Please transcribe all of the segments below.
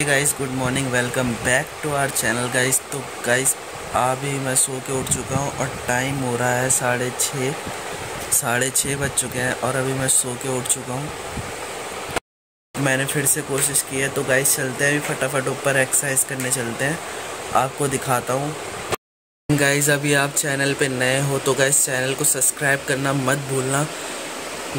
Guys good morning welcome back to our channel guys तो guys अभी मैं सो के उठ चुका हूँ और टाइम हो रहा है साढ़े छः। साढ़े छः बज चुके हैं और अभी मैं सो के उठ चुका हूँ। मैंने फिर से कोशिश की है तो गाइस चलते हैं अभी फटाफट ऊपर एक्सरसाइज करने चलते हैं। आपको दिखाता हूँ। गाइस अभी आप चैनल पे नए हो तो गाइज़ चैनल को सब्सक्राइब करना मत भूलना।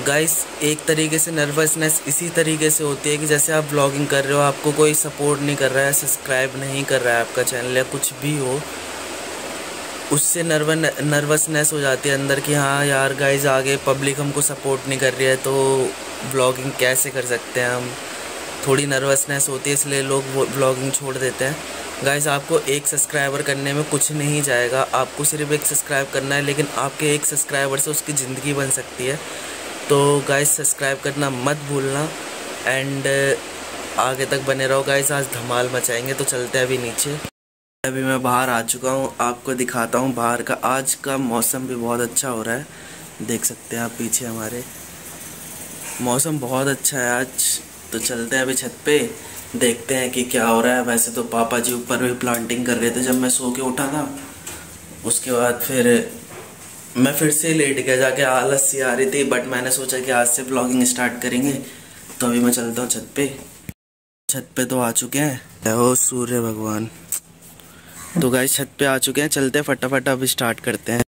गाइस एक तरीके से नर्वसनेस इसी तरीके से होती है कि जैसे आप ब्लॉगिंग कर रहे हो, आपको कोई सपोर्ट नहीं कर रहा है सब्सक्राइब नहीं कर रहा है आपका चैनल या कुछ भी हो, उससे नर्व नर्वसनेस हो जाती है अंदर कि हाँ यार गाइस आगे पब्लिक हमको सपोर्ट नहीं कर रही है तो ब्लॉगिंग कैसे कर सकते हैं हम? थोड़ी नर्वसनेस होती है, इसलिए लोग ब्लॉगिंग छोड़ देते हैं। गाइस आपको एक सब्सक्राइबर करने में कुछ नहीं जाएगा। आपको सिर्फ़ एक सब्सक्राइब करना है, लेकिन आपके एक सब्सक्राइबर से उसकी ज़िंदगी बन सकती है। तो गाइस सब्सक्राइब करना मत भूलना एंड आगे तक बने रहो। गाइस आज धमाल मचाएँगे तो चलते हैं अभी नीचे। अभी मैं बाहर आ चुका हूँ, आपको दिखाता हूँ बाहर का। आज का मौसम भी बहुत अच्छा हो रहा है। देख सकते हैं आप पीछे हमारे। मौसम बहुत अच्छा है आज। तो चलते हैं अभी छत पे। देखते हैं कि क्या हो रहा है। वैसे तो पापा जी ऊपर भी प्लांटिंग कर रहे थे जब मैं सो के उठा था। उसके बाद फिर मैं फिर से लेट गया, जाके आलस सी आ रही थी बट मैंने सोचा कि आज से ब्लॉगिंग स्टार्ट करेंगे। तो अभी मैं चलता हूँ छत पे। छत पे तो आ चुके हैं। हो सूर्य भगवान। तो गाइस छत पे आ चुके हैं। चलते फटाफट, अब स्टार्ट करते हैं।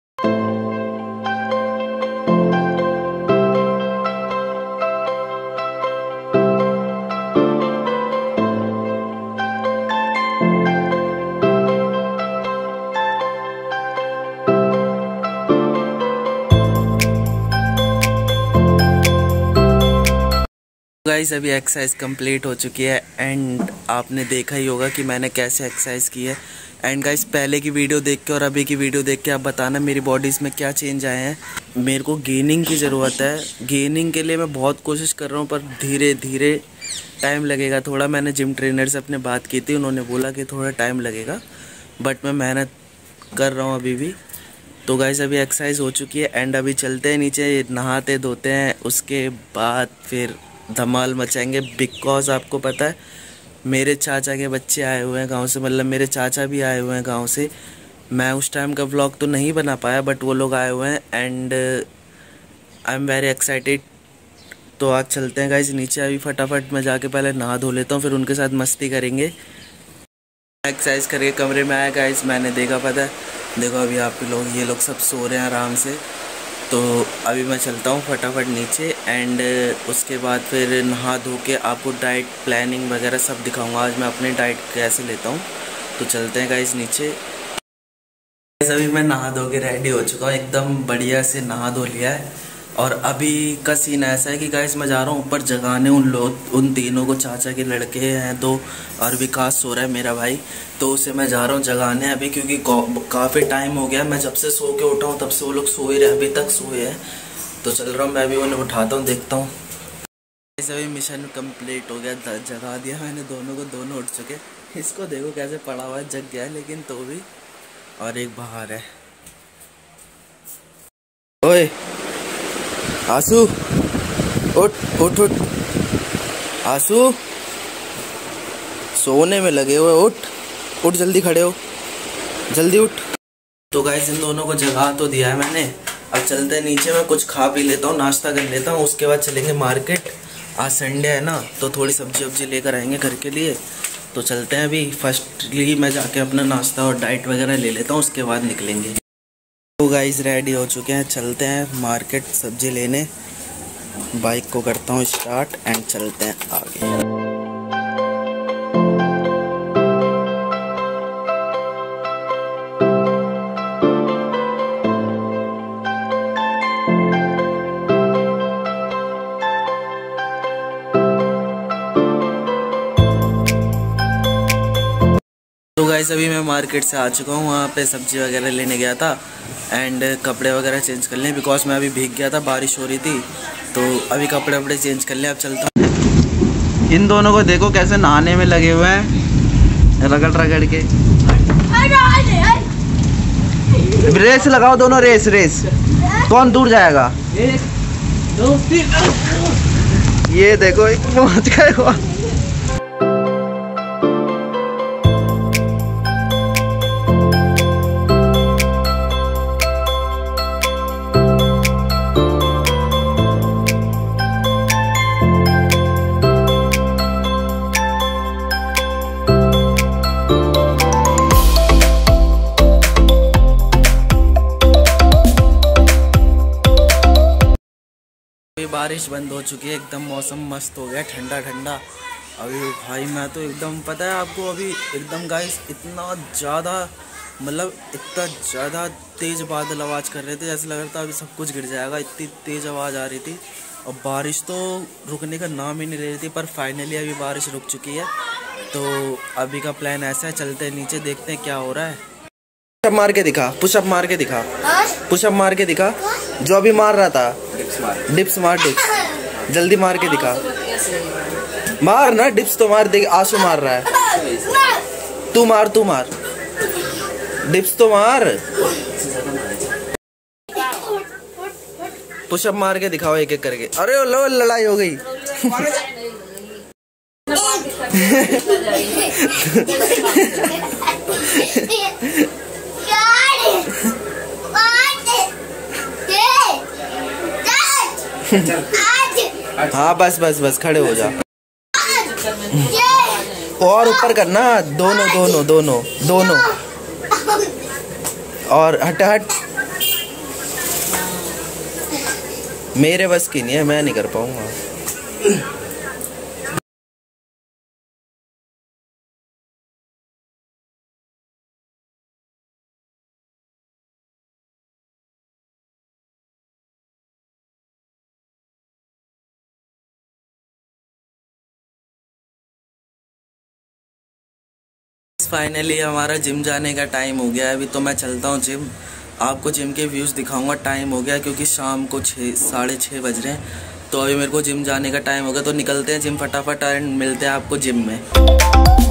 गाइस अभी एक्सरसाइज कंप्लीट हो चुकी है एंड आपने देखा ही होगा कि मैंने कैसे एक्सरसाइज की है। एंड गाइस पहले की वीडियो देख के और अभी की वीडियो देख के आप बताना मेरी बॉडीज़ में क्या चेंज आए हैं। मेरे को गेनिंग की ज़रूरत है। गेनिंग के लिए मैं बहुत कोशिश कर रहा हूँ, पर धीरे धीरे टाइम लगेगा थोड़ा। मैंने जिम ट्रेनर से अपने बात की थी, उन्होंने बोला कि थोड़ा टाइम लगेगा बट मैं मेहनत कर रहा हूँ अभी भी। तो गाइस अभी एक्सरसाइज हो चुकी है एंड अभी चलते हैं नीचे नहाते धोते हैं, उसके बाद फिर धमाल मचाएँगे बिकॉज़ आपको पता है, मेरे चाचा के बच्चे आए हुए हैं गाँव से मतलब मेरे चाचा भी आए हुए हैं गाँव से। मैं उस टाइम का व्लॉग तो नहीं बना पाया बट वो लोग आए हुए हैं and I am very excited तो आज चलते हैं गाइज़ नीचे अभी फटाफट मैं जाके पहले नहा धो लेता हूँ, फिर उनके साथ मस्ती करेंगे। एक्सरसाइज करके कमरे में आया गाइज़ मैंने देखा पता है, देखो अभी आप लोग, ये लोग सब सो रहे हैं आराम से। तो अभी मैं चलता हूँ फटाफट नीचे एंड उसके बाद फिर नहा धो के आपको डाइट प्लानिंग वगैरह सब दिखाऊँगा। आज मैं अपनी डाइट कैसे लेता हूँ। तो चलते हैं गाइज़ नीचे। अभी मैं नहा धो के रेडी हो चुका हूँ। एकदम बढ़िया से नहा धो लिया है। और अभी का सीन ऐसा है कि गाइस मैं जा रहा हूँ ऊपर जगाने उन लोग उन तीनों को, चाचा के लड़के हैं दो, और विकास सो रहा है, मेरा भाई। तो उसे मैं जा रहा हूँ जगाने अभी, क्योंकि काफ़ी टाइम हो गया। मैं जब से सो के उठा हूँ, तब से वो लोग सोए रहे, अभी तक सोए हैं। तो चल रहा हूँ मैं भी उन्हें उठाता हूँ, देखता हूँ। अभी मिशन कंप्लीट हो गया जगा दिया मैंने, दोनों को दोनों उठ चुके। इसको देखो कैसे पड़ा हुआ है, जग गया है, लेकिन तो भी। और एक बाहर है। ओए, आसू, उठ उठ उठ। आँसू, सोने में लगे हुए, उठ उठ, जल्दी खड़े हो। जल्दी उठ। तो गाइस इन दोनों को जगा तो दिया है मैंने। अब चलते हैं नीचे, मैं कुछ खा पी लेता हूँ, नाश्ता कर लेता हूँ, उसके बाद चलेंगे मार्केट। आज संडे है ना तो थोड़ी सब्ज़ी वब्जी लेकर आएँगे घर के लिए। तो चलते हैं अभी फर्स्टली मैं जाके अपना नाश्ता और डाइट वगैरह ले लेता हूँ, उसके बाद निकलेंगे। तो गाइज़ रेडी हो चुके हैं, चलते हैं मार्केट सब्ज़ी लेने। बाइक को करता हूँ स्टार्ट एंड चलते हैं आगे। गाइस अभी मैं मार्केट से आ चुका हूँ वहाँ पे सब्ज़ी वगैरह लेने गया था एंड कपड़े वगैरह चेंज कर लें बिकॉज़ मैं अभी भीग गया था बारिश हो रही थी तो अभी कपड़े वपड़े चेंज कर लें अब चलता हूँ। इन दोनों को देखो कैसे नहाने में लगे हुए हैं रगड़ रगड़ के। रेस लगाओ दोनों रेस रेस। कौन दूर जाएगा? एक ये देखो पहुँच गए बारिश बंद हो चुकी है एकदम मौसम मस्त हो गया ठंडा ठंडा। अभी भाई मैं तो एकदम पता है आपको अभी एकदम गाइस इतना ज़्यादा मतलब इतना ज़्यादा तेज़ बादल आवाज़ कर रहे थे जैसे लग रहा था अभी सब कुछ गिर जाएगा इतनी तेज़ आवाज़ आ रही थी। और बारिश तो रुकने का नाम ही नहीं ले रही थी पर फाइनली अभी बारिश रुक चुकी है। तो अभी का प्लान ऐसा है चलते हैं नीचे देखते हैं क्या हो रहा है। पुशअप मार के दिखा पुशअप मार के दिखा पुशअप मार के दिखा जो अभी मार रहा था। डिप्स मार डिप्स जल्दी मार के दिखा मार ना डिप्स तो मार देख आँसू मार रहा है तू मार तू मार डिप्स तो मार पुशअप मार के दिखाओ एक एक करके अरे लो लड़ाई हो गई हाँ बस बस बस, खड़े हो जा। और ऊपर करना, दोनों दोनों दोनों दोनों। और हट हट। मेरे बस की नहीं है, मैं नहीं कर पाऊँगा। फाइनली हमारा जिम जाने का टाइम हो गया है। अभी तो मैं चलता हूँ जिम आपको जिम के व्यूज़ दिखाऊँगा। टाइम हो गया क्योंकि शाम को छः साढ़े छः बज रहे हैं। तो अभी मेरे को जिम जाने का टाइम हो गया। तो निकलते हैं जिम फटाफट एंड मिलते हैं आपको जिम में।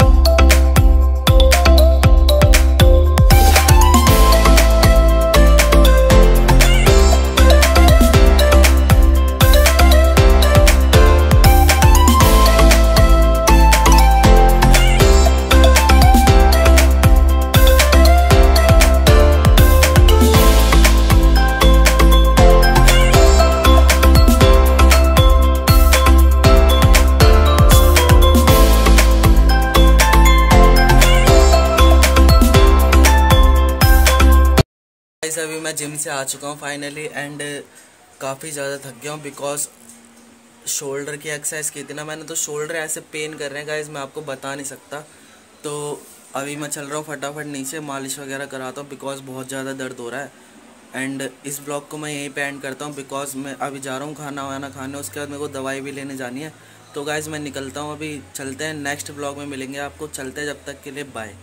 अभी मैं जिम से आ चुका हूँ फाइनली एंड काफ़ी ज़्यादा थक गया हूँ बिकॉज़ शोल्डर की एक्सरसाइज की थी ना, मैंने तो शोल्डर ऐसे पेन कर रहे हैं गाइज़ मैं आपको बता नहीं सकता। तो अभी मैं चल रहा हूँ फटाफट नीचे, मालिश वगैरह कराता हूँ बिकॉज़ बहुत ज़्यादा दर्द हो रहा है। एंड इस ब्लॉग को मैं यहीं पे एंड करता हूँ बिकॉज़ मैं अभी जा रहा हूँ खाना वाना खाने, उसके बाद मेरे को दवाई भी लेने जानी है। तो गाइज़ मैं निकलता हूँ अभी, चलते हैं नेक्स्ट ब्लॉग में मिलेंगे आपको, चलते हैं, जब तक के लिए बाय